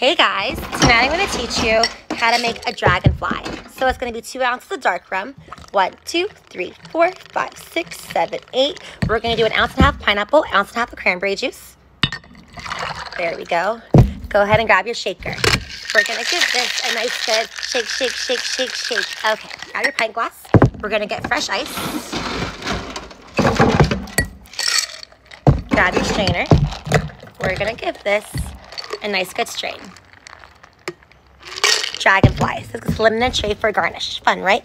Hey guys, tonight I'm going to teach you how to make a dragonfly. So it's going to be two ounces of dark rum. One, two, three, four, five, six, seven, eight. We're going to do an ounce and a half pineapple, ounce and a half of cranberry juice. There we go. Go ahead and grab your shaker. We're going to give this a nice good shake, shake, shake, shake, shake. Okay, grab your pint glass. We're going to get fresh ice. Grab your strainer. We're going to give this a nice good strain. Dragonflies. This is limited tray for garnish. Fun, right?